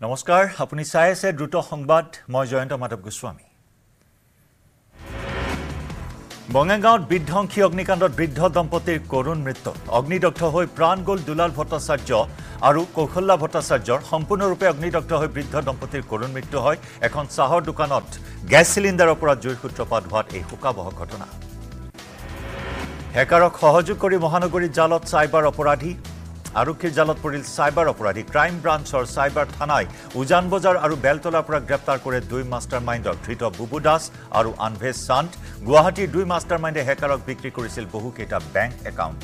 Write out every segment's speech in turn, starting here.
নমস্কাৰ আপুনি চাই আছে দ্ৰুত সংবাদ মই জয়ন্ত মাধৱ গোস্বামী। বঙাইগাঁৱত বিধ্বংসী অগ্নিকাণ্ডত বৃদ্ধ দম্পতীৰ কৰুণ মৃত্যু। অগ্নিদগ্ধ হৈ প্ৰাণ গ'ল দুলাল ভট্টাচাৰ্য আৰু কৌশল্যা ভট্টাচাৰ্যৰ। সম্পূৰ্ণৰূপে অগ্নিদগ্ধ হৈ বৃদ্ধ দম্পতীৰ কৰুণ মৃত্যু হয়। এখন চাহৰ দোকানত গেছ চিলিণ্ডাৰৰ পৰা জুইৰ সূত্ৰপাত হোৱাত এই শোকাবহ ঘটনা। হেকাৰক সহযোগ কৰি মহানগৰীৰ জালত চাইবাৰ অপৰাধী আৰক্ষীৰ জালত পৰিল চাইবাৰ অপৰাধী। ক্ৰাইম ব্ৰাঞ্চৰ চাইবাৰ থানাই উজান বজাৰ আৰু বেলতলাৰ পৰা গ্ৰেপ্তাৰ কৰে দুই মাষ্টাৰ মাইণ্ডক ধৃত বুবু দাস আৰু আনভেজ চান্ত। গুৱাহাটীৰ দুই মাষ্টাৰ মাইণ্ডে হেকাৰক বিক্ৰী কৰিছিল বহুকেইটা বেংক একাউণ্ট।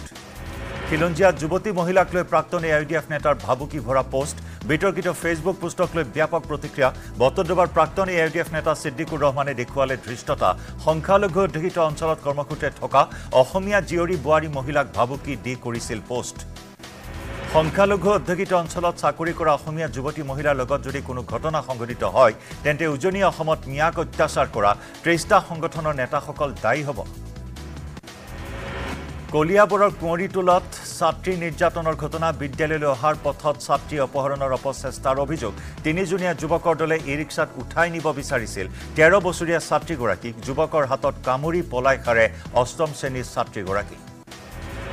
খিলঞ্জীয়া যুৱতী মহিলাক লৈ প্ৰাক্তন এ আই ডি এফ নেতাৰ ভাবুকি ভৰা পোষ্ট। বিতৰ্কিত ফেচবুক পোষ্টক লৈ ব্যাপক প্ৰতিক্ৰিয়া। বটদ্ৰবাৰ প্ৰাক্তন এ আই ডি এফ নেতা ছিদ্দিকুৰ ৰহমানে দেখুৱালে ধৃষ্টতা। সংখ্যালঘু অধ্যুষিত অঞ্চলত কৰ্মসূত্ৰে থকা অসমীয়া জীয়ৰী বোৱাৰী মহিলাক ভাবুকি দি কৰিছিল পোষ্ট। সংখ্যালঘু অধ্যুষিত অঞ্চলত চাকৰি কৰা অসমীয়া যুৱতী মহিলাৰ লগত যদি কোনো ঘটনা সংঘটিত হয় তেন্তে উজনি অসমত মিয়াক অত্যাচাৰ কৰা ত্ৰিছটা সংগঠনৰ নেতাসকল দায়ী হ'ব। কলিয়াবৰৰ কুঁৱৰীটোলত ছাত্ৰী নিৰ্যাতনৰ ঘটনা বিদ্যালয়লৈ অহাৰ পথত ছাত্ৰী অপহৰণৰ অপচেষ্টাৰ অভিযোগ। তিনিজনীয়া যুৱকৰ দলে ই ৰিক্সাত উঠাই নিব বিচাৰিছিল। তেৰ বছৰীয়া ছাত্ৰীগৰাকীক যুৱকৰ হাতত কামুৰি পলাই সাৰে অষ্টম শ্ৰেণীৰ ছাত্ৰীগৰাকী।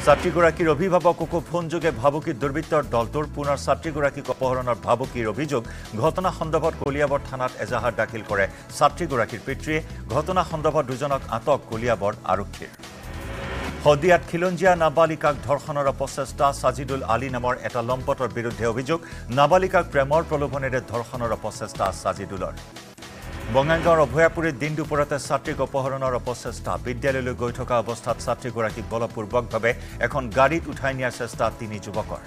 ছাত্ৰীগৰাকীৰ অভিভাৱককো ফোনযোগে ভাবুকি দুৰ্বৃত্তৰ দলটোৰ পুনৰ ছাত্ৰীগৰাকীক অপহৰণৰ ভাবুকিৰ অভিযোগ ঘটনা সন্দৰ্ভত কলিয়াবৰ থানাত এজাহাৰ দাখিল কৰে। ছাত্ৰীগৰাকীৰ পিতৃয়ে ঘটনা সন্দৰ্ভত দুজনক আটক কলিয়াবৰ আৰক্ষীৰ। শদিয়াত খিলঞ্জীয়া নাবালিকাক ধৰ্ষণৰ অপচেষ্টা ছাজিদুল আলী নামৰ এটা লম্পটৰ বিৰুদ্ধে অভিযোগ। নাবালিকাক প্ৰেমৰ প্ৰলোভনেৰে ধৰ্ষণৰ অপচেষ্টা ছাজিদুলৰ। বঙাইগাঁৱৰ অভয়াপুৰীত দিন দুপৰতে ছাত্ৰীক অপহৰণৰ অপচেষ্টা। বিদ্যালয়লৈ গৈ থকা অৱস্থাত ছাত্ৰীগৰাকীক বলপূৰ্বকভাৱে এখন গাড়ীত উঠাই নিয়াৰ চেষ্টা তিনি যুৱকৰ।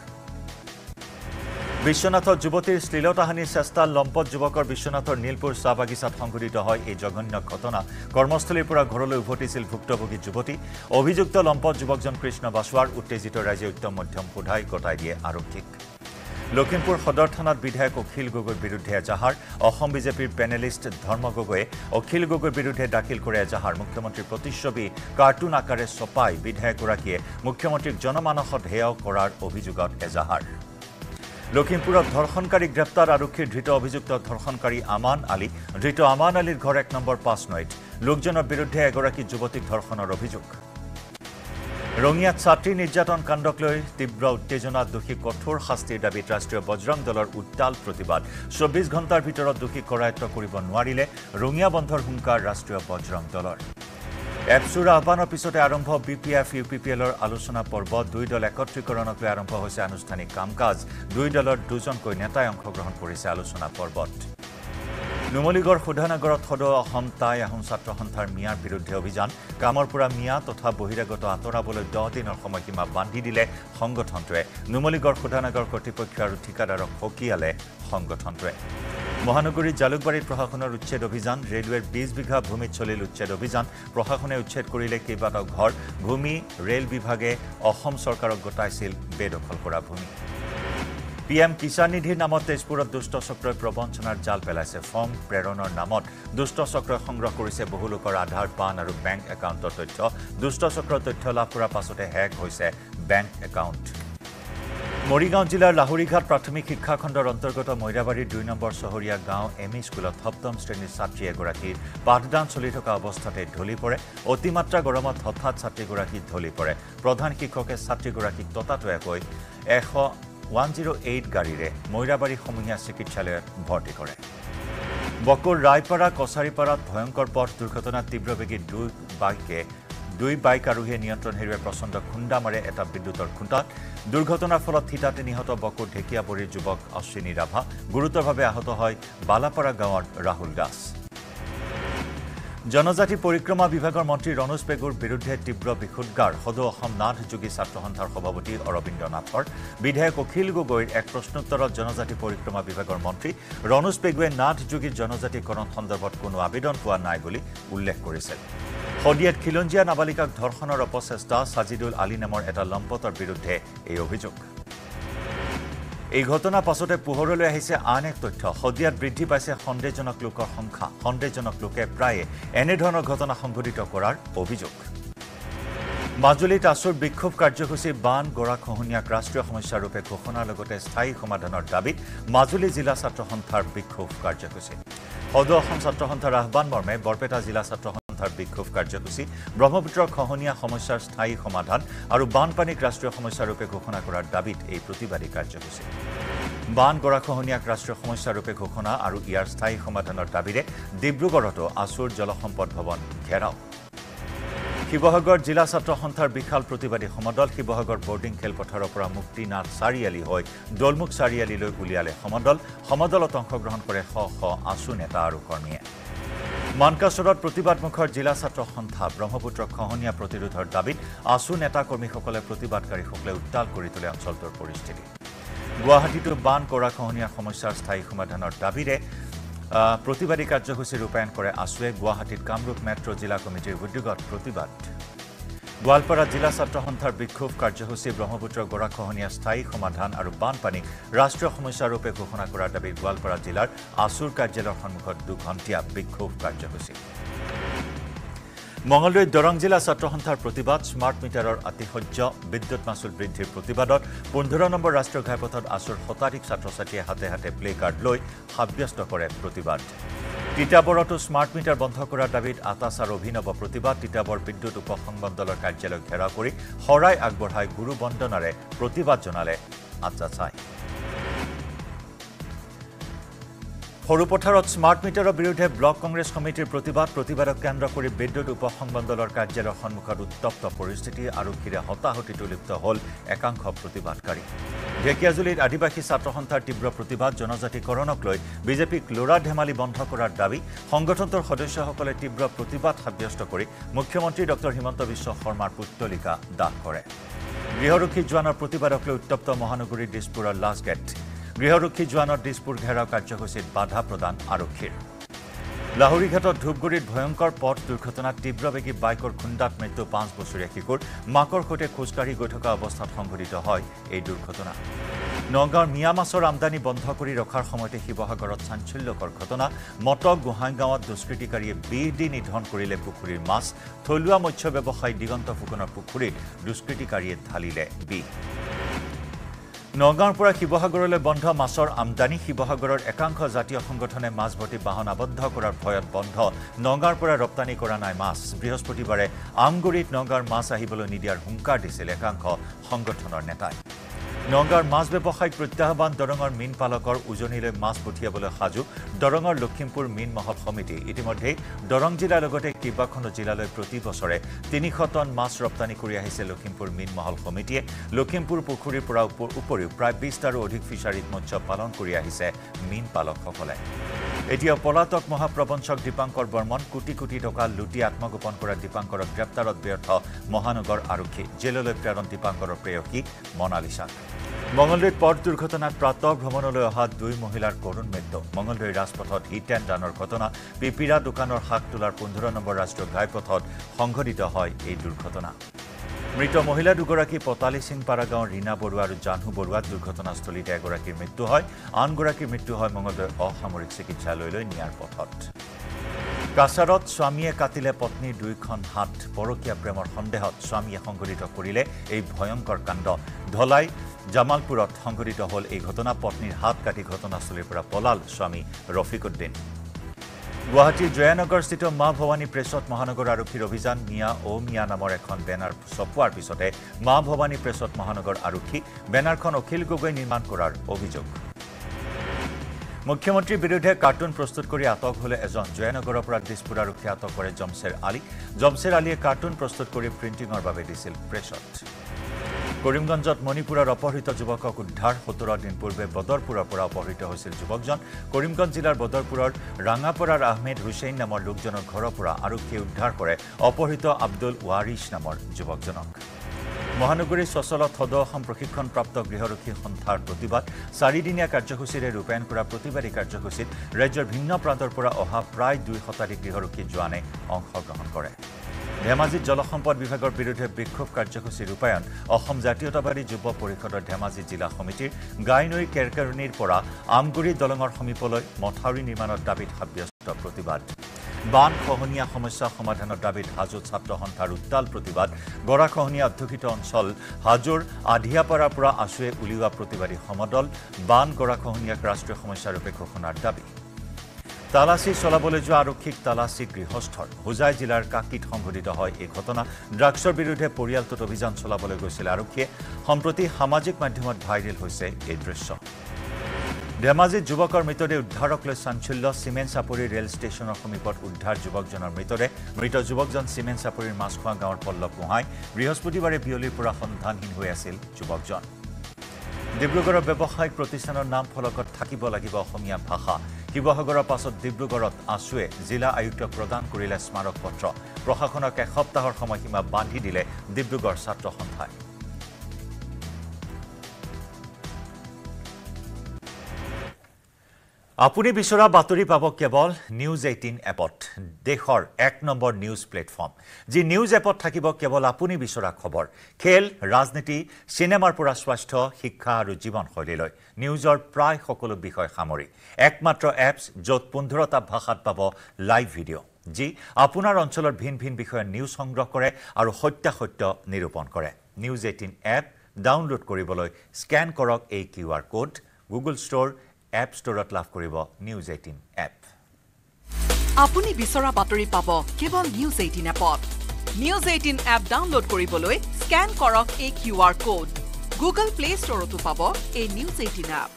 বিশ্বনাথত যুৱতীৰ শ্লীলতাহানিৰ চেষ্টা লম্পট যুৱকৰ বিশ্বনাথৰ নীলপুৰ চাহ বাগিচাত সংঘটিত হয় এই জঘন্য ঘটনা। কৰ্মস্থলীৰ পৰা ঘৰলৈ উভতিছিল ভুক্তভোগী যুৱতী। অভিযুক্ত লম্পট যুৱকজন কৃষ্ণ বাছোৱাৰ উত্তেজিত ৰাইজে উত্তম মধ্যম সোধাই গতাই দিয়ে আৰক্ষীক। লখিমপুৰ সদৰ থানাত বিধায়ক অখিল গগৈৰ বিৰুদ্ধে এজাহাৰ। অসম বিজেপিৰ পেনেলিষ্ট ধৰ্ম গগৈয়ে অখিল গগৈৰ বিৰুদ্ধে দাখিল কৰে এজাহাৰ। মুখ্যমন্ত্ৰীৰ প্ৰতিচ্ছবি কাৰ্টুন আকাৰে ছপাই বিধায়কগৰাকীয়ে মুখ্যমন্ত্ৰীক জনমানসত হেয় কৰাৰ অভিযোগত এজাহাৰ। লখিমপুৰত ধৰ্ষণকাৰী গ্ৰেপ্তাৰ আৰক্ষীৰ ধৃত অভিযুক্ত ধৰ্ষণকাৰী আমান আলী ধৃত আমান আলীৰ ঘৰ এক নম্বৰ পাঁচ নৈত। লোকজনৰ বিৰুদ্ধে এগৰাকী যুৱতীক ধৰ্ষণৰ অভিযোগ। ৰঙিয়াত ছাত্ৰী নিৰ্যাতন কাণ্ডক লৈ তীব্ৰ উত্তেজনাত দোষীক কঠোৰ শাস্তিৰ দাবীত ৰাষ্ট্ৰীয় বজৰং দলৰ উত্তাল প্ৰতিবাদ। চৌব্বিছ ঘণ্টাৰ ভিতৰত দোষীক কৰায়ত্ব কৰিব নোৱাৰিলে ৰঙিয়া বন্ধৰ হুংকাৰ ৰাষ্ট্ৰীয় বজৰং দলৰ। এপছুৰ আহ্বানৰ পিছতে আৰম্ভ B P F U P P এলৰ আলোচনা পৰ্ব। দুই দল একত্ৰীকৰণক লৈ আৰম্ভ হৈছে আনুষ্ঠানিক কাম কাজ দুই দলৰ দুজনকৈ নেতাই অংশগ্ৰহণ কৰিছে আলোচনা পৰ্বত। নুমলীগড় শোধানগৰত সদৌ অসম টাই আহোম ছাত্ৰ সন্থাৰ মিয়াৰ বিৰুদ্ধে অভিযান। কামৰ পৰা মিয়া তথা বহিৰাগত আঁতৰাবলৈ দহ দিনৰ সময়সীমা বান্ধি দিলে সংগঠনটোৱে। নুমলীগড় শোধানগৰ কৰ্তৃপক্ষ আৰু ঠিকাদাৰক সকীয়ালে সংগঠনটোৱে। মহানগৰীৰ জালুকবাৰীত প্ৰশাসনৰ উচ্ছেদ অভিযান ৰেলৱেৰ বিছ বিঘা ভূমিত চলিল উচ্ছেদ অভিযান। প্ৰশাসনে উচ্ছেদ কৰিলে কেইবাটাও ঘৰ। ভূমি ৰেল বিভাগে অসম চৰকাৰক গতাইছিল বেদখল কৰা ভূমি। পি এম কিষাণ নিধিৰ নামত তেজপুৰত দুষ্ট চক্ৰই প্ৰবঞ্চনাৰ জাল পেলাইছে। ফৰ্ম প্ৰেৰণৰ নামত দুষ্ট চক্ৰই সংগ্ৰহ কৰিছে বহু লোকৰ আধাৰ পান আৰু বেংক একাউণ্টৰ তথ্য। দুষ্ট চক্ৰৰ তথ্য লাভ কৰাৰ পাছতে হেক হৈছে বেংক একাউণ্ট। মৰিগাঁও জিলাৰ লাহৰীঘাট প্ৰাথমিক শিক্ষাখণ্ডৰ অন্তৰ্গত মৈৰাবাৰীৰ দুই নম্বৰ চহৰীয়া গাঁও এম ই স্কুলত সপ্তম শ্ৰেণীৰ ছাত্ৰী এগৰাকীৰ পাঠদান চলি থকা অৱস্থাতে ঢলি পৰে। অতিমাত্ৰা গৰমত হঠাৎ ছাত্ৰীগৰাকী ঢলি পৰে। প্ৰধান শিক্ষকে ছাত্ৰীগৰাকীক ততাতৈয়াকৈ এশ ওৱান জিৰ' এইট গাড়ীৰে মৈৰাবাৰী সমূহীয়া চিকিৎসালয়ত ভৰ্তি কৰে। বকুৰ ৰায়পাৰা কছাৰীপাৰাত ভয়ংকৰ পথ দুৰ্ঘটনাত তীব্ৰবেগী দুই বাইকে দুই বাইক আৰোহীয়ে নিয়ন্ত্ৰণ হেৰুৱাই প্ৰচণ্ড খুন্দা মাৰে এটা বিদ্যুতৰ খুঁটাত দুৰ্ঘটনাৰ ফলত থিতাতে নিহত বকুৰ ঢেকীয়াবৰীৰ যুৱক অশ্বিনী ৰাভা গুৰুতৰভাৱে আহত হয় বালাপাৰা গাঁৱৰ ৰাহুল দাস। জনজাতি পৰিক্ৰমা বিভাগৰ মন্ত্ৰী ৰণোজ পেগুৰ বিৰুদ্ধে তীব্ৰ বিষোদ্গাৰ সদৌ অসম নাথ যোগী ছাত্ৰ সন্থাৰ সভাপতি অৰবিন্দ নাথৰ। বিধায়ক অখিল গগৈৰ এক প্ৰশ্নোত্তৰত জনজাতি পৰিক্ৰমা বিভাগৰ মন্ত্ৰী ৰণোজ পেগুৱে নাথ যোগীৰ জনজাতিকৰণ সন্দৰ্ভত কোনো আবেদন পোৱা নাই বুলি উল্লেখ কৰিছে। শদিয়াত খিলঞ্জীয়া নাবালিকাক ধৰ্ষণৰ অপচেষ্টা ছাজিদুল আলী নামৰ এটা লম্পটৰ বিৰুদ্ধে এই অভিযোগ। এই ঘটনাৰ পাছতে পোহৰলৈ আহিছে আন এক তথ্য। শদিয়াত বৃদ্ধি পাইছে সন্দেহজনক লোকৰ সংখ্যা। সন্দেহজনক লোকে প্ৰায়ে এনেধৰণৰ ঘটনা সংঘটিত কৰাৰ অভিযোগ। মাজুলীত আছুৰ বিক্ষোভ কাৰ্যসূচী বান গৰাখহনীয়াক ৰাষ্ট্ৰীয় সমস্যাৰূপে ঘোষণাৰ লগতে স্থায়ী সমাধানৰ দাবীত মাজুলী জিলা ছাত্ৰ সন্থাৰ বিক্ষোভ কাৰ্যসূচী। সদৌ অসম ছাত্ৰ সন্থাৰ আহ্বান মৰ্মে বৰপেটা জিলা ছাত্ৰ সন্থাৰ বিক্ষোভ কাৰ্যসূচী ব্ৰহ্মপুত্ৰৰ খহনীয়া সমস্যাৰ স্থায়ী সমাধান আৰু বানপানীক ৰাষ্ট্ৰীয় সমস্যাৰূপে ঘোষণা কৰাৰ দাবীত এই প্ৰতিবাদী কাৰ্যসূচী। বান গৰাখহনীয়াক ৰাষ্ট্ৰীয় সমস্যাৰূপে ঘোষণা আৰু ইয়াৰ স্থায়ী সমাধানৰ দাবীৰে ডিব্ৰুগড়তো আছুৰ জলসম্পদ ভৱন ঘেৰাও। শিৱসাগৰ জিলা ছাত্ৰ সন্থাৰ বিশাল প্ৰতিবাদী সমদল শিৱসাগৰ বৰ্ডিং খেলপথাৰৰ পৰা মুক্তিনাথ চাৰিআলি হৈ দলমুখ চাৰিআলিলৈ উলিয়ালে সমদল। সমদলত অংশগ্ৰহণ কৰে শ শ আছু নেতা আৰু কৰ্মীয়ে। মানকাচৰত প্ৰতিবাদমুখৰ জিলা ছাত্ৰ সন্থা ব্ৰহ্মপুত্ৰ খহনীয়া প্ৰতিৰোধৰ দাবীত আছু নেতা কৰ্মীসকলে প্ৰতিবাদকাৰীসকলে উত্তাল কৰি তোলে অঞ্চলটোৰ পৰিস্থিতি। গুৱাহাটীতো বান গৰাখহনীয়া সমস্যাৰ স্থায়ী সমাধানৰ দাবীৰে প্ৰতিবাদী কাৰ্যসূচী ৰূপায়ণ কৰে আছুৱে গুৱাহাটীত কামৰূপ মেট্ৰ' জিলা কমিটিৰ উদ্যোগত প্ৰতিবাদ। গোৱালপাৰা জিলা ছাত্ৰ সন্থাৰ বিক্ষোভ কাৰ্যসূচী ব্ৰহ্মপুত্ৰৰ গৰাখহনীয়া স্থায়ী সমাধান আৰু বানপানীক ৰাষ্ট্ৰীয় সমস্যাৰূপে ঘোষণা কৰাৰ দাবীত গোৱালপাৰা জিলাৰ আছুৰ কাৰ্যালয়ৰ সন্মুখত দুঘণ্টীয়া বিক্ষোভ কাৰ্যসূচী। মঙলদৈত দৰং জিলা ছাত্ৰ সন্থাৰ প্ৰতিবাদ স্মাৰ্ট মিটাৰৰ আতিশয্য বিদ্যুৎ মাচুল বৃদ্ধিৰ প্ৰতিবাদত পোন্ধৰ নম্বৰ ৰাষ্ট্ৰীয় ঘাইপথত আছুৰ শতাধিক ছাত্ৰ ছাত্ৰীয়ে হাতে হাতে প্লে কাৰ্ড লৈ সাব্যস্ত কৰে প্ৰতিবাদ। তিতাবৰতো স্মাৰ্ট মিটাৰ বন্ধ কৰাৰ দাবীত আটাছাৰ অভিনৱ প্ৰতিবাদ তিতাবৰ বিদ্যুৎ উপসংমণ্ডলৰ কাৰ্যালয় ঘেৰাও কৰি শৰাই আগবঢ়াই গুৰু বন্দনাৰে প্ৰতিবাদ জনালে আটাছাই সৰুপথাৰত স্মাৰ্ট মিটাৰৰ বিৰুদ্ধে ব্লক কংগ্ৰেছ সমিতিৰ প্ৰতিবাদ প্ৰতিবাদক কেন্দ্ৰ কৰি বিদ্যুৎ উপসংমণ্ডলৰ কাৰ্যালয়ৰ সন্মুখত উত্তপ্ত পৰিস্থিতি আৰক্ষীৰে হতাহতিত লিপ্ত হ'ল একাংশ প্ৰতিবাদকাৰী। ঢেকীয়াজুলিত আদিবাসী ছাত্ৰ সন্থাৰ তীব্ৰ প্ৰতিবাদ জনজাতিকৰণক লৈ বিজেপিক লৰা ধেমালি বন্ধ কৰাৰ দাবী সংগঠনটোৰ সদস্যসকলে তীব্ৰ প্ৰতিবাদ সাব্যস্ত কৰি মুখ্যমন্ত্ৰী ডঃ হিমন্ত বিশ্ব শৰ্মাৰ পুত্তলিকা দাহ কৰে। গৃহৰক্ষী জোৱানৰ প্ৰতিবাদক লৈ উত্তপ্ত মহানগৰীৰ দিছপুৰৰ লাষ্টগেট গৃহৰক্ষী জোৱানৰ দিছপুৰ ঘেৰাও কাৰ্যসূচীত বাধা প্ৰদান আৰক্ষীৰ। লাহৰীঘাটত ধূপগুৰিত ভয়ংকৰ পথ দুৰ্ঘটনাত তীব্ৰবেগী বাইকৰ খুন্দাত মৃত্যু পাঁচ বছৰীয়া শিশুৰ মাকৰ সৈতে খোজকাঢ়ি গৈ থকা অৱস্থাত সংঘটিত হয় এই দুৰ্ঘটনা। নগাঁৱৰ মিয়া মাছৰ আমদানি বন্ধ কৰি ৰখাৰ সময়তে শিৱসাগৰত চাঞ্চল্যকৰ ঘটনা। মটক গোহাঁইগাঁৱত দুষ্কৃতিকাৰীয়ে বিহ দি নিধন কৰিলে পুখুৰীৰ মাছ। থলুৱা মৎস্য ব্যৱসায়ী দিগন্ত ফুকনৰ পুখুৰীত দুষ্কৃতিকাৰীয়ে ঢালিলে বিহ নগাঁৱৰ পৰা শিৱসাগৰলৈ বন্ধ মাছৰ আমদানি শিৱসাগৰৰ একাংশ জাতীয় সংগঠনে মাছ ভৰ্তি বাহন আবদ্ধ কৰাৰ ভয়ত বন্ধ। নগাঁৱৰ পৰা ৰপ্তানি কৰা নাই মাছ। বৃহস্পতিবাৰে আমগুৰিত নগাঁৱৰ মাছ আহিবলৈ নিদিয়াৰ হুংকাৰ দিছিল একাংশ সংগঠনৰ নেতাই। নগাঁৱৰ মাছ ব্যৱসায়িক প্ৰত্যাহ্বান দৰঙৰ মীন পালকৰ উজনিলৈ মাছ পঠিয়াবলৈ সাজু দৰঙৰ লখিমপুৰ মীন মহল সমিতি। ইতিমধ্যেই দৰং জিলাৰ লগতে কেইবাখনো জিলালৈ প্ৰতি বছৰে তিনিশ টন মাছ ৰপ্তানি কৰি আহিছে লখিমপুৰ মীন মহল সমিতিয়ে। লখিমপুৰ পুখুৰীৰ পৰা উপৰিও প্ৰায় বিছটাৰো অধিক ফিছাৰীত মৎস্য পালন কৰি আহিছে মীন পালকসকলে। এতিয়া পলাতক মহাপ্ৰবঞ্চক দীপাংকৰ বৰ্মন কোটি কোটি টকা লুটি আত্মগোপন কৰা দীপাংকৰক গ্ৰেপ্তাৰত ব্যৰ্থ মহানগৰ আৰক্ষী। জেললৈ প্ৰেৰণ দীপাংকৰৰ প্ৰেয়সী মনালিছাক মঙলদৈত পথ দুৰ্ঘটনাত প্ৰাতঃ ভ্ৰমণলৈ অহা দুই মহিলাৰ কৰুণ মৃত্যু। মঙলদৈ ৰাজপথত হিট এণ্ড ৰানৰ ঘটনা। পিপিৰা দোকানৰ শাক তোলাৰ পোন্ধৰ নম্বৰ ৰাষ্ট্ৰীয় ঘাইপথত সংঘটিত হয় এই দুৰ্ঘটনা। মৃত মহিলা দুগৰাকী পতালী সিংপাৰা গাঁৱৰ ৰীণা বৰুৱা আৰু জাহ্নু বৰুৱাত দুৰ্ঘটনাস্থলীতে এগৰাকীৰ মৃত্যু হয়। আনগৰাকীৰ মৃত্যু হয় মঙলদৈ অসামৰিক চিকিৎসালয়লৈ নিয়াৰ পথত। কাছাৰত স্বামীয়ে কাটিলে পত্নীৰ দুয়োখন হাত। পৰকীয়া প্ৰেমৰ সন্দেহত স্বামীয়ে সংঘটিত কৰিলে এই ভয়ংকৰ কাণ্ড। ধলাই জামালপুৰত সংঘটিত হ'ল এই ঘটনা। পত্নীৰ হাত কাটি ঘটনাস্থলীৰ পৰা পলাল স্বামী ৰফিকুদ্দিন। গুৱাহাটীৰ জয়ানগৰস্থিত মা ভৱানী প্ৰেছত মহানগৰ আৰক্ষীৰ অভিযান মিয়া অ' মিয়া নামৰ এখন বেনাৰ চপোৱাৰ পিছতে মা ভৱানী প্ৰেছত মহানগৰ আৰক্ষী বেনাৰখন অখিল গগৈ নিৰ্মাণ কৰাৰ অভিযোগ। মুখ্যমন্ত্ৰীৰ বিৰুদ্ধে কাৰ্টুন প্ৰস্তুত কৰি আটক হ'লে এজন জয়ানগৰৰ পৰা দিছপুৰ আৰক্ষীয়ে আটক কৰে জমছেৰ আলী। জমছেৰ আলীয়ে কাৰ্টুন প্ৰস্তুত কৰি প্ৰিণ্টিঙৰ বাবে দিছিল প্ৰেছত। কৰিমগঞ্জত মণিপুৰৰ অপহৃত যুৱকক উদ্ধাৰ। সোতৰ দিন বদৰপুৰৰ পৰা অপহৃত হৈছিল যুৱকজন। কৰিমগঞ্জ জিলাৰ বদৰপুৰৰ ৰাঙাপাৰাৰ আহমেদ হুছেইন নামৰ লোকজনৰ ঘৰৰ পৰা আৰক্ষীয়ে উদ্ধাৰ কৰে। অপহৃত আব্দুল ৱাৰিছ নামৰ যুৱকজনক। মহানগৰীৰ চচলত সদৌ অসম প্ৰশিক্ষণপ্ৰাপ্ত গৃহৰক্ষী সন্থাৰ প্ৰতিবাদ। চাৰিদিনীয়া কাৰ্যসূচীৰে ৰূপায়ণ কৰা প্ৰতিবাদী কাৰ্যসূচীত ৰাজ্যৰ ভিন্ন পৰা অহা প্ৰায় দুই শতাধিক গৃহৰক্ষী জোৱানে অংশগ্ৰহণ কৰে। ধেমাজিত জলসম্পদ বিভাগৰ বিৰুদ্ধে বিক্ষোভ কাৰ্যসূচী ৰূপায়ণ। অসম জাতীয়তাবাদী যুৱ পৰিষদৰ ধেমাজি জিলা সমিতিৰ গাইনৈৰ কেৰকেৰণিৰ পৰা আমগুৰি দলঙৰ সমীপলৈ মথাউৰি নিৰ্মাণৰ দাবীত সাব্যস্ত প্ৰতিবাদ। বান খহনীয়া সমস্যা সমাধানৰ দাবীত হাজোত ছাত্ৰ সন্থাৰ উত্তাল প্ৰতিবাদ। গৰাখহনীয়া অধ্যুষিত অঞ্চল হাজোৰ আধিয়াপাৰাৰ পৰা আছুৱে উলিওৱা প্ৰতিবাদী সমদল বান গৰাখহনীয়াক ৰাষ্ট্ৰীয় সমস্যাৰূপে ঘোষণাৰ দাবী। তালাচী চলাবলৈ যোৱা আৰক্ষীক তালাচী গৃহস্থৰ। হোজাই জিলাৰ কাকিত সংঘটিত হয় এই ঘটনা। ড্ৰাগছৰ বিৰুদ্ধে পৰিয়ালটোত অভিযান চলাবলৈ গৈছিল আৰক্ষীয়ে। সম্প্ৰতি সামাজিক মাধ্যমত ভাইৰেল হৈছে এই দৃশ্য। ধেমাজিত যুৱকৰ মৃতদেহ উদ্ধাৰক লৈ চাঞ্চল্য। চিমেণ্ট চাপৰি ৰেল ষ্টেচনৰ সমীপত উদ্ধাৰ যুৱকজনৰ মৃতদেহ। মৃত যুৱকজন চিমেণ্ট চাপৰিৰ মাছখোৱা গাঁৱৰ পল্লৱ গোহাঁই। বৃহস্পতিবাৰে বিয়লিৰ পৰা সন্ধানহীন হৈ আছিল যুৱকজন। ডিব্ৰুগড়ৰ ব্যৱসায়িক প্ৰতিষ্ঠানৰ নাম ফলকত থাকিব লাগিব অসমীয়া ভাষা। শিৱসাগৰৰ পাছত ডিব্ৰুগড়ত আছুৱে জিলা আয়ুক্তক প্ৰদান কৰিলে স্মাৰক পত্ৰ প্ৰশাসনক এসপ্তাহৰ সময়সীমা বান্ধি দিলে ডিব্ৰুগড় ছাত্ৰ সন্থাই আপুনি বিচৰা বাতৰি পাব কেৱল নিউজ এইটিন এপত দেশৰ এক নম্বৰ নিউজ প্লেটফৰ্ম। যি নিউজ এপত থাকিব কেৱল আপুনি বিচৰা খবৰ। খেল ৰাজনীতি চিনেমাৰ পৰা স্বাস্থ্য শিক্ষা আৰু জীৱনশৈলীলৈ। নিউজৰ প্ৰায় সকলো বিষয় সামৰি। একমাত্ৰ এপছ য'ত পোন্ধৰটা ভাষাত পাব লাইভ ভিডিঅ' যি আপোনাৰ অঞ্চলৰ ভিন ভিন বিষয়ে নিউজ সংগ্ৰহ কৰে আৰু সত্যাসত্য নিৰূপণ কৰে। নিউজ এইটিন এপ ডাউনলোড কৰিবলৈ স্কেন কৰক এই Q R code Google store app ষ্ট'ৰত লাভ কৰিব নিউজ এইটিন এপ আপুনি বিচৰা বাতৰি পাব কেৱল নিউজ এইটিন এপত নিউজ এইটিন এপ ডাউনলোড কৰিবলৈ স্কেন কৰক এই Q R code Google play ষ্টৰতো পাব এই নিউজ এইটিন এপ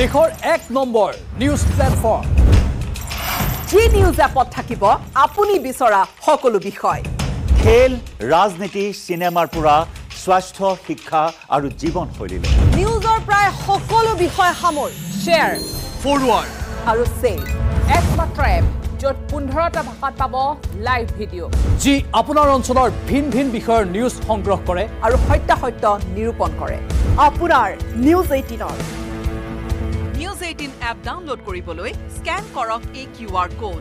দেশৰ এক নম্বৰ নিউজ প্লেটফৰ্ম যি নিউজ এপত থাকিব আপুনি বিচৰা সকলো বিষয়। খেল ৰাজনীতি চিনেমাৰ পৰা স্বাস্থ্য শিক্ষা আৰু জীৱনশৈলীলৈ নিউজৰ প্ৰায় সকলো বিষয় সামৰি শ্বেয়াৰ ফৰৱাৰ্ড আৰু ছেভ একমাত্ৰ এপ য'ত পোন্ধৰটা ভাষাত পাব লাইভ ভিডিঅ' যি আপোনাৰ অঞ্চলৰ ভিন ভিন বিষয়ৰ নিউজ সংগ্ৰহ কৰে আৰু সত্যাসত্য নিৰূপণ কৰে। আপোনাৰ নিউজ এইটিনৰ নিউজ এইটিন এপ ডাউনলোড কৰিবলৈ স্কেন কৰক এই কিউ আৰ কোড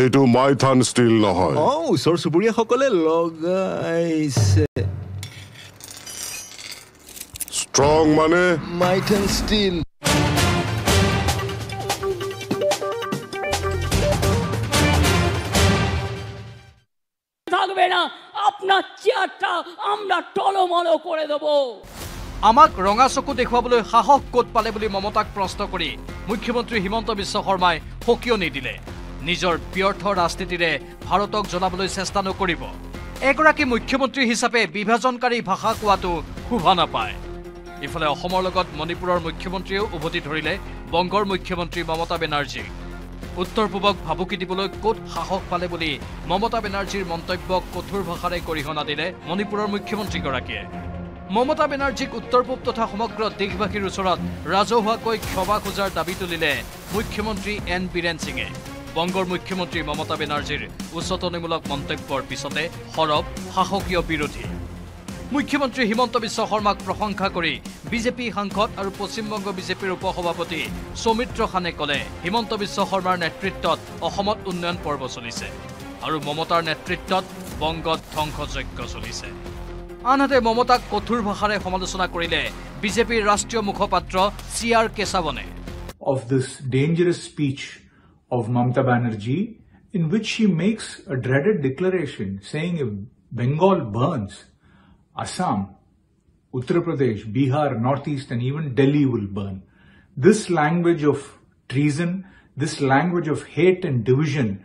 এইটো মাইথান ষ্টীল নহয়। অ ওচৰ চুবুৰীয়াসকলে লগাইছে। ষ্ট্ৰং মানে? মাইথেন ষ্টীল। থাকবে না আপনার চেয়ারটা আমরা টলমলো করে দেবো। আমাক ৰঙা চকু দেখুৱাবলৈ সাহস ক'ত পালে বুলি মমতাক প্ৰশ্ন কৰি মুখ্যমন্ত্ৰী হিমন্ত বিশ্ব শৰ্মাই সকিয়নি দিলে। নিজৰ ব্যৰ্থ ৰাজনীতিৰে ভাৰতক জনাবলৈ চেষ্টা নকৰিব। এগৰাকী মুখ্যমন্ত্ৰী হিচাপে বিভাজনকাৰী ভাষা কোৱাটো শোভা নাপায়। ইফালে অসমৰ লগত মণিপুৰৰ মুখ্যমন্ত্ৰীয়েও উভতি ধৰিলে বংগৰ মুখ্যমন্ত্ৰী মমতা বেনাৰ্জীক উত্তৰ পূবক ভাবুকি দিবলৈ ক'ত সাহস পালে বুলি মমতা বেনাৰ্জীৰ মন্তব্যক কঠোৰ ভাষাৰে গৰিহণা দিলে মণিপুৰৰ মুখ্যমন্ত্ৰীগৰাকীয়ে। মমতা বেনাৰ্জীক উত্তৰ পূব তথা সমগ্ৰ দেশবাসীৰ ওচৰত ৰাজহুৱাকৈ ক্ষমা খোজাৰ দাবী তুলিলে মুখ্যমন্ত্ৰী এন বীৰেন সিঙে। বংগৰ মুখ্যমন্ত্ৰী মমতা বেনাৰ্জীৰ উচতনিমূলক মন্তব্যৰ পিছতে সৰব শাসকীয় বিৰোধী। মুখ্যমন্ত্ৰী হিমন্ত বিশ্ব শৰ্মাক প্ৰশংসা কৰি বিজেপি সাংসদ আৰু পশ্চিমবংগ বিজেপিৰ উপসভাপতি সৌমিত্ৰ খানে ক'লে হিমন্ত বিশ্ব শৰ্মাৰ নেতৃত্বত অসমত উন্নয়ন পৰ্ব চলিছে আৰু মমতাৰ নেতৃত্বত বংগত ধ্বংসযজ্ঞ চলিছে। আনহাতে মমতাক কঠোৰ ভাষাৰে সমালোচনা কৰিলে বিজেপিৰ ৰাষ্ট্ৰীয় মুখপাত্ৰ চি আৰ কেশৱনে। Of Mamata Banerjee, in which she makes a dreaded declaration saying if Bengal burns, Assam, Uttar Pradesh, Bihar, Northeast, and even Delhi will burn. This language of treason, this language of hate and division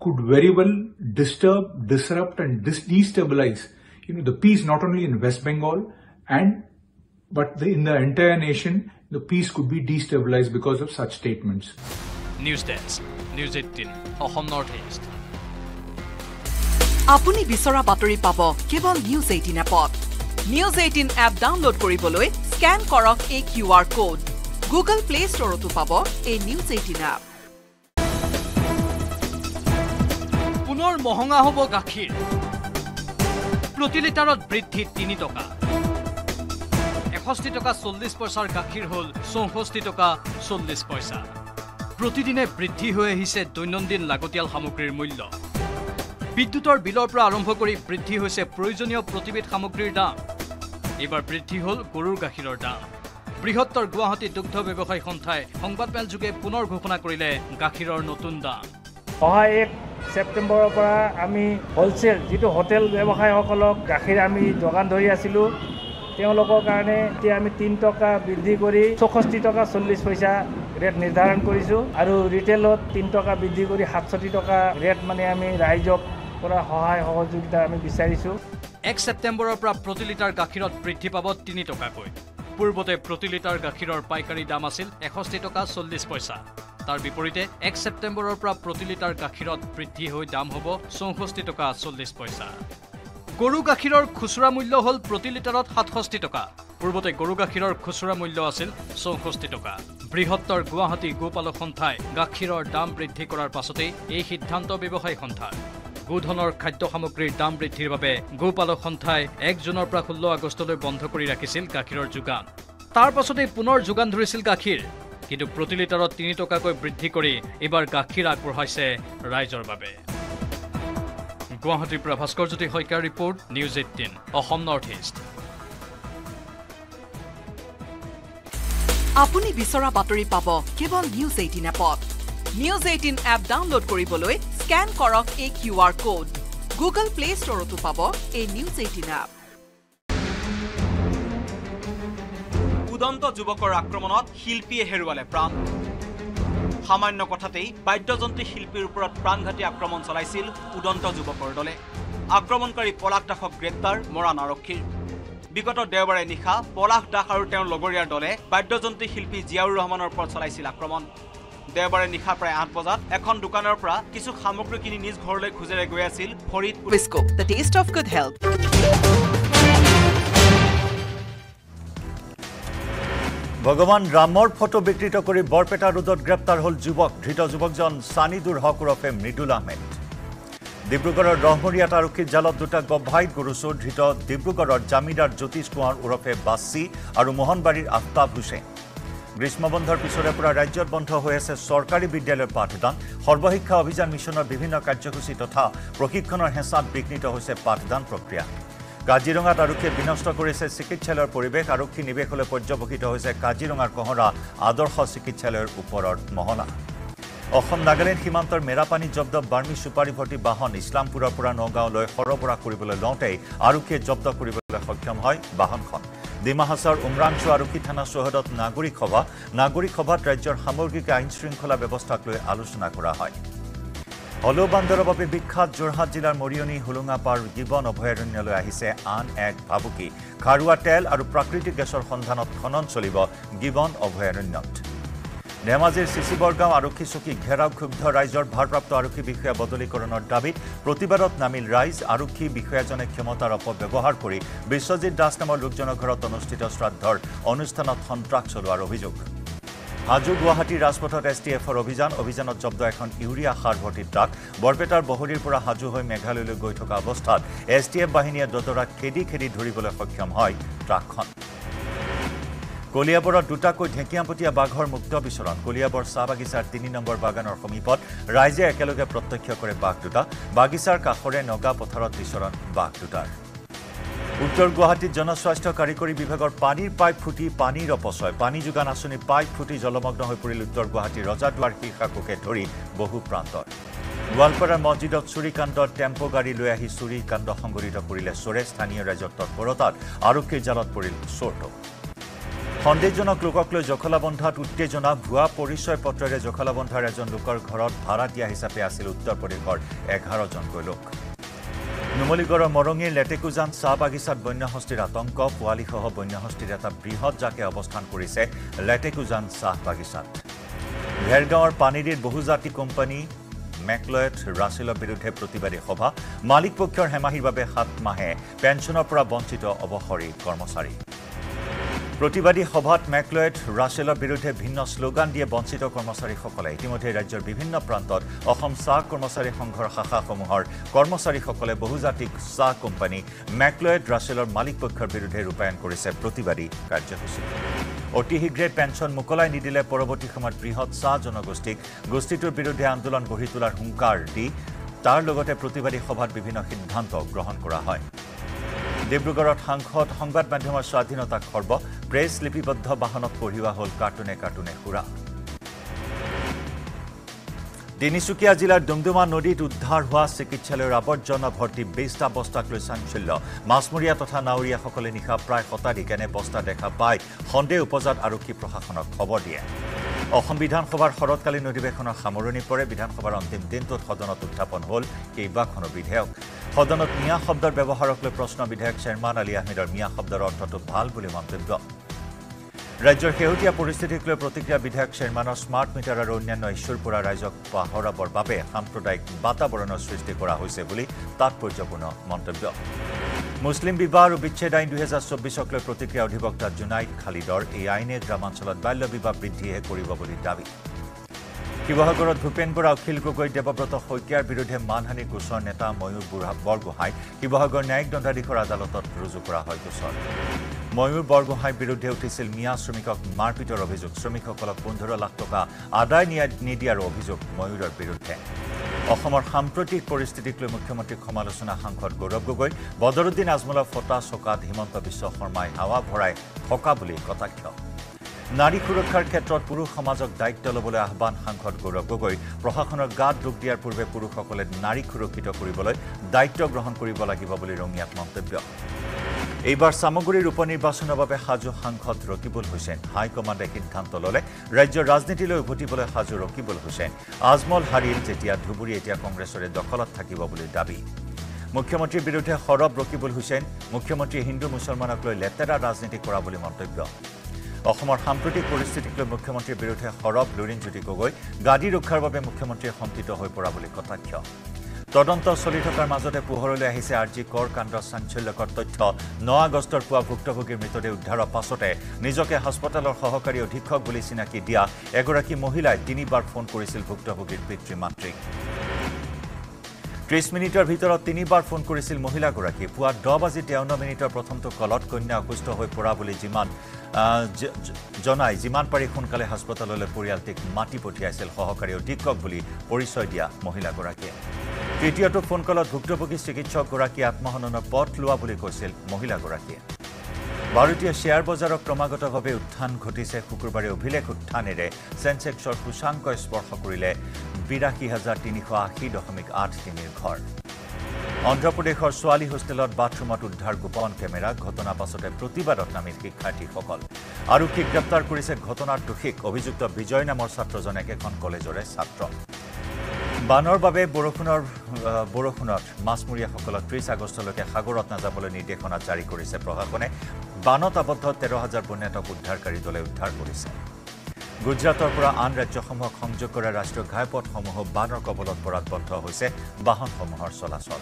could very well disturb, disrupt, and destabilize you know, the peace not only in West Bengal and but the, in the entire nation, the peace could be destabilized because of such statements. News desk news eighteen Assam north east আপুনি বিচৰা বাতৰি পাব কেৱল news eighteen এপত। News eighteen app download কৰিবলৈ scan কৰক এই Q R code Google play ষ্টৰতো পাব এই নিউজ এইটিন এপ পুনৰ মহঙা হ'ব গাখীৰ। প্ৰতি লিটাৰত বৃদ্ধি তিনি টকা। এষষ্ঠি টকা চল্লিছ পইচাৰ গাখীৰ হ'ল চৌষষ্ঠি টকা চল্লিছ পইচা। প্ৰতিদিনে বৃদ্ধি হৈ আহিছে দৈনন্দিন লাগতিয়াল সামগ্ৰীৰ মূল্য। বিদ্যুতৰ বিলৰ পৰা আৰম্ভ কৰি বৃদ্ধি হৈছে প্ৰয়োজনীয় প্ৰতিবিধ সামগ্ৰীৰ দাম। এইবাৰ বৃদ্ধি হ'ল গৰুৰ গাখীৰৰ দাম। বৃহত্তৰ গুৱাহাটী দুগ্ধ ব্যৱসায়ী সন্থাই সংবাদমেলযোগে পুনৰ ঘোষণা কৰিলে গাখীৰৰ নতুন দাম। অহা এক ছেপ্টেম্বৰৰ পৰা আমি হ'লচেল যিটো হোটেল ব্যৱসায়ীসকলক গাখীৰ আমি যোগান ধৰি আছিলোঁ তেওঁলোকৰ কাৰণে এতিয়া আমি তিনি টকা বৃদ্ধি কৰি চৌষষ্ঠি টকা চল্লিছ পইচা ৰেট নিৰ্ধাৰণ কৰিছোঁ আৰু ৰিটেইলত তিনি টকা বৃদ্ধি কৰি সাতষষ্ঠি টকা ৰেট মানে আমি ৰাইজক পৰা সহায় সহযোগিতা আমি বিচাৰিছোঁ। এক ছেপ্টেম্বৰৰ পৰা প্ৰতি লিটাৰ গাখীৰত বৃদ্ধি পাব তিনি টকাকৈ। পূৰ্বতে প্ৰতি লিটাৰ গাখীৰৰ পাইকাৰী দাম আছিল এষষ্ঠি টকা চল্লিছ পইচা। তাৰ বিপৰীতে এক ছেপ্টেম্বৰৰ পৰা প্ৰতি লিটাৰ গাখীৰত বৃদ্ধি হৈ দাম হ'ব চৌষষ্ঠি টকা চল্লিছ পইচা। গৰু গাখীৰৰ খুচুৰা মূল্য হ'ল প্ৰতি লিটাৰত সাতষষ্ঠি টকা। পূৰ্বতে গৰু গাখীৰৰ খুচুৰা মূল্য আছিল চৌষষ্ঠি টকা। বৃহত্তৰ গুৱাহাটী গোপালক সন্থাই গাখীৰৰ দাম বৃদ্ধি কৰাৰ পাছতেই এই সিদ্ধান্ত ব্যৱসায়ী সন্থাৰ। গোধনৰ খাদ্য সামগ্ৰীৰ দাম বৃদ্ধিৰ বাবে গোপালক সন্থাই এক জুনৰ পৰা ষোল্ল আগষ্টলৈ বন্ধ কৰি ৰাখিছিল গাখীৰৰ যোগান। তাৰ পাছতেই পুনৰ যোগান ধৰিছিল গাখীৰ। কিন্তু প্ৰতি লিটাৰত তিনি টকাকৈ বৃদ্ধি কৰি এইবাৰ গাখীৰ আগবঢ়াইছে ৰাইজৰ বাবে। গুৱাহাটীৰ পৰা ভাস্কৰজ্যোতি শইকীয়াৰ report news eighteen Assam north east আপুনি বিচৰা বাতৰি পাব কেৱল নিউজ এইটিন এপত। নিউজ এইটিন এপ ডাউনলোড কৰিবলৈ স্কেন কৰক এই Q R code. Google play ষ্টৰতো পাব এই নিউজ এইটিন এপ। উদন্ত যুৱকৰ আক্ৰমণত শিল্পীয়ে হেৰুৱালে প্ৰাণ। সামান্য কথাতেই বাদ্যযন্ত্ৰী শিল্পীৰ ওপৰত প্ৰাণঘাতী আক্ৰমণ চলাইছিল উদন্ত যুৱকৰ দলে। আক্ৰমণকাৰী পলাশ দাসক গ্ৰেপ্তাৰ মৰাণ আৰক্ষীৰ। বিগত দেওবাৰে নিশা পলাশ দাস আৰু তেওঁৰ লগৰীয়াৰ দলে বাদ্যযন্ত্ৰী শিল্পী জিয়াউৰ ৰহমানৰ ওপৰত চলাইছিল আক্ৰমণ। দেওবাৰে নিশা প্ৰায় আঠ বজাত এখন দোকানৰ পৰা কিছু সামগ্ৰী কিনি নিজ ঘৰলৈ খোজেৰে গৈ আছিল ফৰিদপুৰ। ভগৱান ৰামৰ ফটো বিকৃত কৰি বৰপেটা ৰোডত গ্ৰেপ্তাৰ হ'ল যুৱক। ধৃত যুৱকজন ছানিদুৰ হক ওৰফে মৃদুল আহমেদ। ডিব্ৰুগড়ৰ দহমৰীয়াত আৰক্ষীৰ জালত দুটা গভাইত গৰু চোৰ ধৃত ডিব্ৰুগড়ৰ জামিদাৰ জ্যোতিষ কোঁৱৰ ওৰফে বাছি আৰু মোহনবাৰীৰ আফতাব হুছেইন। গ্ৰীষ্মবন্ধৰ পিছৰে পৰা ৰাজ্যত বন্ধ হৈ আছে চৰকাৰী বিদ্যালয়ৰ পাঠদান। সৰ্বশিক্ষা অভিযান মিছনৰ বিভিন্ন কাৰ্যসূচী তথা প্ৰশিক্ষণৰ হেঁচাত বিঘ্নিত হৈছে পাঠদান প্ৰক্ৰিয়া। কাজিৰঙাত আৰক্ষীয়ে বিনষ্ট কৰিছে চিকিৎসালয়ৰ পৰিৱেশ। আৰক্ষী নিৱেশলৈ পৰ্যবসিত হৈছে কাজিৰঙাৰ কহৰা আদৰ্শ চিকিৎসালয়ৰ ওপৰৰ মহলা। অসম নাগালেণ্ড সীমান্তৰ মেৰাপানী জব্দ বাৰ্মী চুপাৰী ভৰ্তি বাহন ইছলামপুৰৰ পৰা নগাঁৱলৈ সৰবৰাহ কৰিবলৈ লওঁতেই আৰক্ষীয়ে জব্দ কৰিবলৈ সক্ষম হয় বাহনখন। ডিমা হাছাৰ উমৰাংচু আৰক্ষী থানা চৌহদত নাগৰিক সভা। নাগৰিক সভাত ৰাজ্যৰ সামগ্ৰিক আইন শৃংখলা ব্যৱস্থাক লৈ আলোচনা কৰা হয়। হলৌ বান্দৰৰ বাবে বিখ্যাত যোৰহাট জিলাৰ মৰিয়নি হোলোঙাপাৰ গিবন অভয়াৰণ্যলৈ আহিছে আন এক ভাবুকি। খাৰুৱা তেল আৰু প্ৰাকৃতিক গেছৰ সন্ধানত খনন চলিব গিবন অভয়াৰণ্যত। ধেমাজিৰ চিচিবৰগাঁও আৰক্ষী চকী ঘেৰাও ক্ষুব্ধ ৰাইজৰ ভাৰপ্ৰাপ্ত আৰক্ষী বিষয়া বদলীকৰণৰ দাবীত প্ৰতিবাদত নামিল ৰাইজ আৰক্ষী বিষয়াজনে ক্ষমতাৰ অপব্যৱহাৰ কৰি বিশ্বজিৎ দাস নামৰ লোকজনৰ ঘৰত অনুষ্ঠিত শ্ৰাদ্ধৰ অনুষ্ঠানত সন্ত্ৰাস চলোৱাৰ অভিযোগ। হাজো গুৱাহাটী ৰাজপথত এছ টি এফৰ অভিযান। অভিযানত জব্দ এখন ইউৰিয়া সাৰ ভৰ্তি ট্ৰাক। বৰপেটাৰ বহৰীৰ পৰা হাজো হৈ মেঘালয়লৈ গৈ থকা অৱস্থাত এছ টি এফ বাহিনীয়ে দদৰা খেদি খেদি ধৰিবলৈ সক্ষম হয় ট্ৰাকখন। কলিয়াবৰত দুটাকৈ ঢেকীয়াপতীয়া বাঘৰ মুক্ত বিচৰণ। কলিয়াবৰ চাহ বাগিচাৰ তিনি নম্বৰ বাগানৰ সমীপত ৰাইজে একেলগে প্ৰত্যক্ষ কৰে বাঘ দুটা। বাগিচাৰ কাষৰে নগা পথাৰত বিচৰণ বাঘ দুটাৰ। উত্তৰ গুৱাহাটীত জনস্বাস্থ্য কাৰিকৰী বিভাগৰ পানীৰ পাইপ ফুটি পানীৰ অপচয়। পানী যোগান আঁচনিৰ পাইপ ফুটি জলমগ্ন হৈ পৰিল উত্তৰ গুৱাহাটীৰ ৰজাদুৱাৰ শীৰ্ষাকোকে ধৰি বহু প্ৰান্তত। গোৱালপাৰাৰ মছজিদত চুৰিকাণ্ডত টেম্পো গাড়ী লৈ আহি চুৰি কাণ্ড সংঘটিত কৰিলে চোৰে। স্থানীয় ৰাইজৰ তৎপৰতাত আৰক্ষীৰ জালত পৰিল চোৰটো। সন্দেহজনক লোকক লৈ জখলাবন্ধাত উত্তেজনা। ভুৱা পৰিচয় পত্ৰেৰে জখলাবন্ধাৰ এজন লোকৰ ঘৰত ভাড়া দিয়া হিচাপে আছিল উত্তৰ প্ৰদেশৰ এঘাৰজনকৈ লোক। নুমলীগড়ৰ মৰঙীৰ লেটেকুজান চাহ বাগিচাত বন্যহস্তীৰ আতংক পোৱালিসহ বন্যহস্তীৰ এটা বৃহৎ জাকে অৱস্থান কৰিছে লেটেকুজান চাহ বাগিচাত ভেৰগাঁৱৰ পানীৰীৰ বহুজাতিক কোম্পানী মেকলয়েট ৰাছেলৰ বিৰুদ্ধে প্ৰতিবাদী সভা মালিক পক্ষৰ হেমাহিৰ বাবে সাত মাহে পেঞ্চনৰ পৰা বঞ্চিত অৱসৰী কৰ্মচাৰী। প্ৰতিবাদী সভাত মেকলয়েট ৰাছেলৰ বিৰুদ্ধে ভিন্ন শ্লোগান দিয়ে বঞ্চিত কৰ্মচাৰীসকলে। ইতিমধ্যে ৰাজ্যৰ বিভিন্ন প্ৰান্তত অসম চাহ কৰ্মচাৰী সংঘৰ শাখাসমূহৰ কৰ্মচাৰীসকলে বহুজাতিক চাহ কোম্পানী মেকলয়েট ৰাছেলৰ মালিক পক্ষৰ বিৰুদ্ধে ৰূপায়ণ কৰিছে প্ৰতিবাদী কাৰ্যসূচী। অতি শীঘ্ৰে পেঞ্চন মোকলাই নিদিলে পৰৱৰ্তী সময়ত বৃহৎ চাহ জনগোষ্ঠীক গোষ্ঠীটোৰ বিৰুদ্ধে আন্দোলন গঢ়ি তোলাৰ হুংকাৰ দি তাৰ লগতে প্ৰতিবাদী সভাত বিভিন্ন সিদ্ধান্ত গ্ৰহণ কৰা হয়। ডিব্ৰুগড়ত সাংসদ সংবাদ মাধ্যমৰ স্বাধীনতা খৰ্ব প্ৰেছ লিপিবদ্ধ বাহনত কঢ়িওৱা হ'ল কাৰ্টুনে কাৰ্টুনে সুৰা। তিনিচুকীয়া জিলাৰ ডুমডুমা নদীত উদ্ধাৰ হোৱা চিকিৎসালয়ৰ আৱৰ্জনা ভৰ্তি বিছটা বস্তাক লৈ চাঞ্চল্য। মাছমৰীয়া তথা নাৱৰীয়াসকলে নিশা প্ৰায় শতাধিক এনে বস্তা দেখা পাই সন্দেহ উপজাত আৰক্ষী প্ৰশাসনক খবৰ দিয়ে। অসম বিধানসভাৰ শৰৎকালীন অধিৱেশনৰ সামৰণি পৰে। বিধানসভাৰ অন্তিম দিনটোত সদনত উত্থাপন হ'ল কেইবাখনো বিধেয়ক। সদনত মিয়া শব্দৰ ব্যৱহাৰক লৈ প্ৰশ্ন বিধায়ক শ্বেৰমান আলী আহমেদৰ মিয়া শব্দৰ অৰ্থটো ভাল বুলি মন্তব্য। ৰাজ্যৰ শেহতীয়া পৰিস্থিতিক লৈ প্ৰতিক্ৰিয়া বিধায়ক শ্বেৰমানৰ স্মাৰ্ট মিটাৰ আৰু অন্যান্য ইছ্যুৰ পৰা ৰাইজক পাহৰাবৰ বাবে সাম্প্ৰদায়িক বাতাবৰণৰ সৃষ্টি কৰা হৈছে বুলি তাৎপৰ্যপূৰ্ণ মন্তব্য। মুছলিম বিবাহ আৰু বিচ্ছেদ আইন দুহেজাৰ চৌব্বিছক লৈ প্ৰতিক্ৰিয়া অধিবক্তা জুনাইদ খালিদৰ। এই আইনে গ্ৰামাঞ্চলত বাল্য বিবাহ বৃদ্ধিহে কৰিব বুলি দাবী। শিৱসাগৰত ভূপেন বৰা অখিল গগৈ দেৱব্ৰত শইকীয়াৰ বিৰুদ্ধে মানহানিৰ গোচৰ নেতা ময়ূৰ বুঢ়া বৰগোহাঁই। শিৱসাগৰ ন্যায়িক দণ্ডাধীশৰ আদালতত ৰুজু কৰা হয় গোচৰ। ময়ূৰ বৰগোহাঁইৰ বিৰুদ্ধে উঠিছিল মিয়া শ্ৰমিকক মাৰপিটৰ অভিযোগ। শ্ৰমিকসকলক পোন্ধৰ লাখ টকা আদায় নিদিয়াৰ অভিযোগ ময়ূৰৰ বিৰুদ্ধে। অসমৰ সাম্প্ৰতিক পৰিস্থিতিক লৈ মুখ্যমন্ত্ৰীক সমালোচনা সাংসদ গৌৰৱ গগৈ বদৰুদ্দিন আজমলৰ ফটা চকাত হিমন্ত বিশ্ব শৰ্মাই হাৱা ভৰাই থকা বুলি কটাক্ষ। নাৰী সুৰক্ষাৰ ক্ষেত্ৰত পুৰুষ সমাজক দায়িত্ব ল'বলৈ আহ্বান সাংসদ গৌৰৱ গগৈ প্ৰশাসনৰ গাত ডুব দিয়াৰ পূৰ্বে পুৰুষসকলে নাৰীক সুৰক্ষিত কৰিবলৈ দায়িত্ব গ্ৰহণ কৰিব লাগিব বুলি ৰঙিয়াত মন্তব্য। এইবাৰ চামগুৰিৰ উপ নিৰ্বাচনৰ বাবে সাজু সাংসদ ৰকিবুল হুছেইন। হাইকমাণ্ডে সিদ্ধান্ত ল'লে ৰাজ্যৰ ৰাজনীতিলৈ উভতিবলৈ সাজু ৰকিবুল হুছেইন। আজমল হাৰিল যেতিয়া ধুবুৰী এতিয়া কংগ্ৰেছৰে দখলত থাকিব বুলি দাবী। মুখ্যমন্ত্ৰীৰ বিৰুদ্ধে সৰব ৰকিবুল হুছেইন মুখ্যমন্ত্ৰীয়ে হিন্দু মুছলমানক লৈ লেতেৰা ৰাজনীতি কৰা বুলি মন্তব্য। অসমৰ সাম্প্ৰতিক পৰিস্থিতিক লৈ মুখ্যমন্ত্ৰীৰ বিৰুদ্ধে সৰব লুৰিণজ্যোতি গগৈ গাদী ৰক্ষাৰ বাবে মুখ্যমন্ত্ৰীয়ে শংকিত হৈ পৰা বুলি কটাক্ষ। তদন্ত চলি থকাৰ মাজতে পোহৰলৈ আহিছে আৰ জি কৰ কাণ্ডৰ চাঞ্চল্যকৰ তথ্য। ন আগষ্টৰ পুৱা ভুক্তভোগীৰ মৃতদেহ উদ্ধাৰৰ পাছতে নিজকে হাস্পতালৰ সহকাৰী অধীক্ষক বুলি চিনাকি দিয়া এগৰাকী মহিলাই তিনিবাৰ ফোন কৰিছিল ভুক্তভোগীৰ পিতৃ মাতৃক ত্ৰিছ মিনিটৰ ভিতৰত তিনিবাৰ ফোন কৰিছিল মহিলাগৰাকীয়ে পুৱা দহ বাজি তেৱন্ন মিনিটৰ প্ৰথমটো কলত কন্যা অসুস্থ হৈ পৰা বুলি যিমান জনাই যিমান পাৰি সোনকালে হাস্পতাললৈ পৰিয়ালটিক মাতি পঠিয়াইছিল সহকাৰী অধীক্ষক বুলি পৰিচয় দিয়া মহিলাগৰাকীয়ে। তৃতীয়টো ফোন কলত ভুক্তভোগী চিকিৎসকগৰাকীয়ে আত্মসননৰ পথ লোৱা বুলি কৈছিল মহিলাগৰাকীয়ে। ভাৰতীয় শ্বেয়াৰ বজাৰত ক্ৰমাগতভাৱে উত্থান ঘটিছে। শুকুৰবাৰে অভিলেখ উত্থানেৰে চেঞ্চেক্সৰ সূচাংক স্পৰ্শ কৰিলে বিৰাশী হাজাৰ তিনিশ আশী দশমিক আঠ তিনিৰ ঘৰ। অন্ধ্ৰপ্ৰদেশৰ ছোৱালী হোষ্টেলত বাথৰুমত উদ্ধাৰ গোপন কেমেৰা ঘটনাৰ পাছতে প্ৰতিবাদত নামিল শিক্ষাৰ্থীসকল। আৰক্ষীক গ্ৰেপ্তাৰ কৰিছে ঘটনাৰ দোষীক। অভিযুক্ত বিজয় নামৰ ছাত্ৰজন একেখন কলেজৰে ছাত্ৰ। বানৰ বাবে বৰষুণৰ বৰষুণত মাছমৰীয়াসকলক ত্ৰিছ আগষ্টলৈকে সাগৰত নাযাবলৈ নিৰ্দেশনা জাৰি কৰিছে প্ৰশাসনে। বানত আবদ্ধ তেৰ হাজাৰ বন্যাতক উদ্ধাৰকাৰী দলে উদ্ধাৰ কৰিছে। গুজৰাটৰ পৰা আন ৰাজ্যসমূহক সংযোগ কৰা ৰাষ্ট্ৰীয় ঘাইপথসমূহো বানৰ কবলত পৰাত বন্ধ হৈছে। বাহনসমূহৰ চলাচল।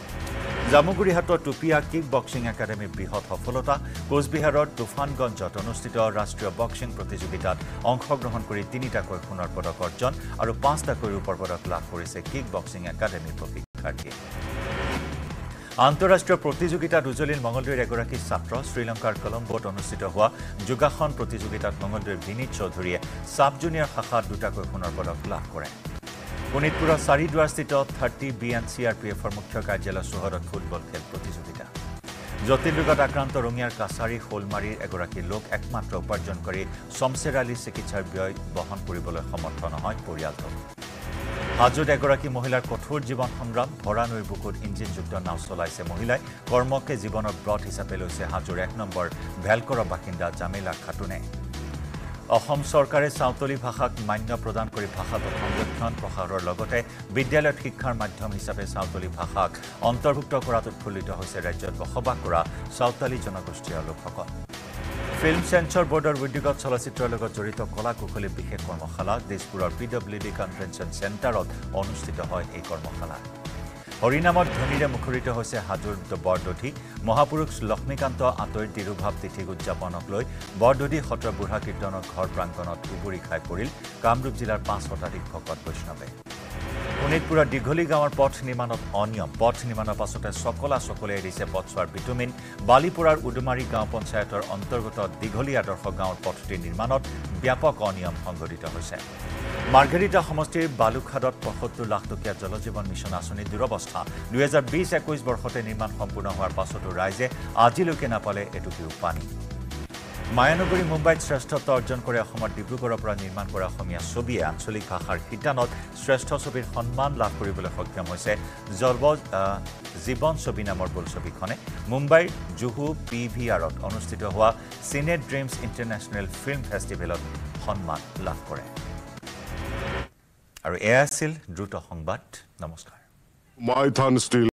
জামুগুৰিহাটৰ টুপিয়া কিক বক্সিং একাডেমীৰ বৃহৎ সফলতা কোচবিহাৰৰ তুফানগঞ্জত অনুষ্ঠিত ৰাষ্ট্ৰীয় বক্সিং প্ৰতিযোগিতাত অংশগ্ৰহণ কৰি তিনিটাকৈ সোণৰ পদক অৰ্জন আৰু পাঁচটাকৈ ৰূপৰ পদক লাভ কৰিছে কিক বক্সিং একাডেমীৰ প্ৰশিক্ষাৰ্থীয়ে আন্তঃৰাষ্ট্ৰীয় প্ৰতিযোগিতাত উজলিল মঙলদৈৰ এগৰাকী ছাত্ৰ শ্ৰীলংকাৰ কলম্বোত অনুষ্ঠিত হোৱা যোগাসন প্ৰতিযোগিতাত মঙলদৈৰ বিনীত চৌধুৰীয়ে ছাব জুনিয়ৰ শাখাত দুটাকৈ সোণৰ পদক লাভ কৰে। শোণিতপুৰৰ চাৰিদুৱাৰস্থিত thirty B N C R P এফৰ মুখ্য কাৰ্যালয় চৌহদত ফুটবল খেল প্ৰতিযোগিতা। জটিল ৰোগত আক্ৰান্ত ৰঙিয়াৰ কাছাৰী শোলমাৰীৰ এগৰাকী লোক একমাত্ৰ উপাৰ্জনকাৰী শমছেৰ আলীৰ চিকিৎসাৰ ব্যয় বহন কৰিবলৈ সমৰ্থ নহয় পৰিয়ালটো হাজোত এগৰাকী মহিলাৰ কঠোৰ জীৱন সংগ্ৰাম ভৰা নৈৰ বুকুত ইঞ্জিনযুক্ত নাও চলাইছে মহিলাই কৰ্মকে জীৱনৰ ব্ৰত হিচাপে লৈছে হাজোৰ এক নম্বৰ ভেলকৰৰ বাসিন্দা জামিলা খাতুনে। অসম চৰকাৰে চাওতলী ভাষাক মান্য প্ৰদান কৰি ভাষাটোক সংৰক্ষণ প্ৰসাৰৰ লগতে বিদ্যালয়ত শিক্ষাৰ মাধ্যম হিচাপে চাওতলী ভাষাক অন্তৰ্ভুক্ত কৰাত উৎফুল্লিত হৈছে ৰাজ্যত বসবাস কৰা চাওতালী জনগোষ্ঠীয় লোকসকল। ফিল্ম চেঞ্চৰ বৰ্ডৰ উদ্যোগত চলচ্চিত্ৰৰ লগত জড়িত কলা কুশলীৰ বিশেষ কৰ্মশালা দিছপুৰৰ পি ডব্লিউ ডি কনভেনশ্যন চেণ্টাৰত অনুষ্ঠিত হয় এই কৰ্মশালা। হৰিনামত ধ্বনিৰে মুখৰিত হৈছে হাজোৰ বৰদধি। মহাপুৰুষ লক্ষ্মীকান্ত আঁতৈৰ তিৰুভাৱ তিথিক উদযাপনক লৈ বৰদধি সত্ৰ বুঢ়া কীৰ্তনৰ ঘৰ প্ৰাংগণত উবুৰি খাই পৰিল কামৰূপ জিলাৰ পাঁচ শতাধিক ভকত বৈষ্ণৱে। শোণিতপুৰৰ দীঘলী গাঁৱৰ পথ নিৰ্মাণত অনিয়ম। পথ নিৰ্মাণৰ পাছতে চকলা চকলিয়াই দিছে পথছোৱাৰ বিটুমিন বালিপুৰাৰ উডুমাৰী গাঁও পঞ্চায়তৰ অন্তৰ্গত দীঘলী আদৰ্শ গাঁৱৰ পথটি নিৰ্মাণত ব্যাপক অনিয়ম সংঘটিত হৈছে। মাৰ্ঘেৰিটা সমষ্টিৰ বালুখাদত পঁয়সত্তৰ লাখ টকীয়া জল জীৱন মিছন আঁচনিৰ দুৰৱস্থা। দুহেজাৰ বিছ একৈছ বৰ্ষতে নিৰ্মাণ সম্পূৰ্ণ হোৱাৰ পাছতো ৰাইজে আজিলৈকে নাপালে এটুপিও পানী। মায়ানগৰী মুম্বাইত শ্ৰেষ্ঠত্ব অৰ্জন কৰি অসমৰ ডিব্ৰুগড়ৰ পৰা নিৰ্মাণ কৰা অসমীয়া ছবিয়ে আঞ্চলিক ভাষাৰ শিতানত শ্ৰেষ্ঠ ছবিৰ সন্মান লাভ কৰিবলৈ সক্ষম হৈছে আহ, জীৱন ছবি নামৰ বোলছবিখনে মুম্বাইৰ জুহু পি ভি আৰত অনুষ্ঠিত হোৱা চিনে ড্ৰিমছ ইণ্টাৰনেশ্যনেল ফিল্ম ফেষ্টিভেলত সন্মান লাভ কৰে। আৰু এয়া আছিল দ্ৰুত সংবাদ। ষ্টীল।